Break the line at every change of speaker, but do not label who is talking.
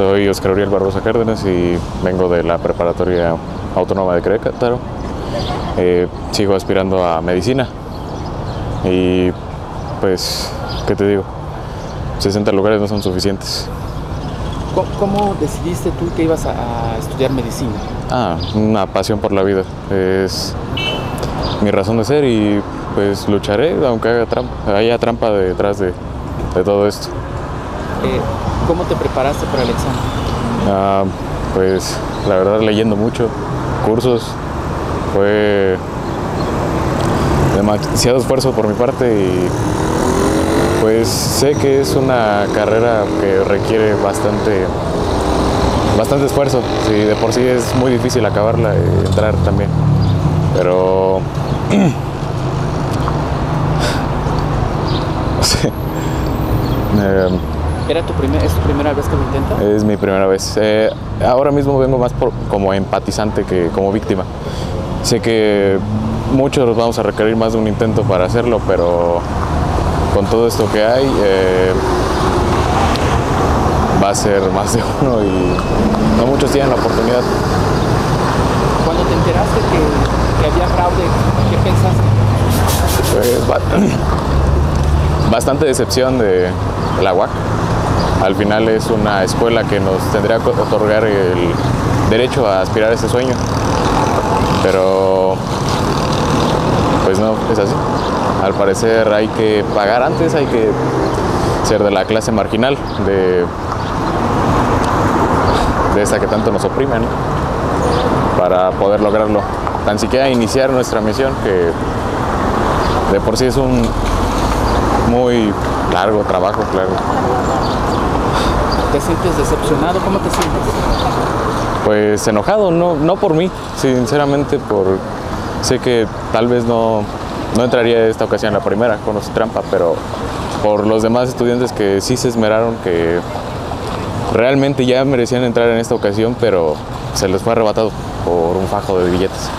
Soy Oscar Uriel Barbosa Cárdenas y vengo de la Preparatoria Autónoma de Querétaro. Eh, sigo aspirando a medicina y pues, ¿qué te digo? 60 lugares no son suficientes.
¿Cómo, decidiste tú que ibas a, estudiar medicina?
Ah, una pasión por la vida. Es mi razón de ser y pues lucharé aunque trampa, haya trampa detrás de, de todo esto.
Eh, ¿Cómo te preparaste para el examen?
Ah, pues la verdad leyendo mucho, cursos, fue demasiado esfuerzo por mi parte y pues sé que es una carrera que requiere bastante bastante esfuerzo. Sí, de por sí es muy difícil acabarla y entrar también. Pero no sé. Eh,
¿Era tu primer, ¿Es tu primera vez que lo intentas?
es mi primera vez. Eh, ahora mismo vengo más por- como empatizante que como víctima. Sé que muchos vamos a requerir más de un intento para hacerlo, pero con todo esto que hay, eh, va a ser más de uno y no muchos tienen la oportunidad.
Cuando te enteraste que, que había fraude, ¿qué pensaste?
Pues, ba- bastante decepción de la UAC. Al final es una escuela que nos tendría que otorgar el derecho a aspirar a ese sueño. Pero pues no, es así. Al parecer hay que pagar antes, hay que ser de la clase marginal, de, de esa que tanto nos oprime, ¿no? Para poder lograrlo. Tan siquiera iniciar nuestra misión, que de por sí es un muy largo trabajo, claro.
¿Te sientes decepcionado? ¿Cómo te sientes?
Pues enojado, no, no por mí, sinceramente por sé que tal vez no, no entraría esta ocasión la primera, conocí trampa, pero por los demás estudiantes que sí se esmeraron, que realmente ya merecían entrar en esta ocasión, pero se les fue arrebatado por un fajo de billetes.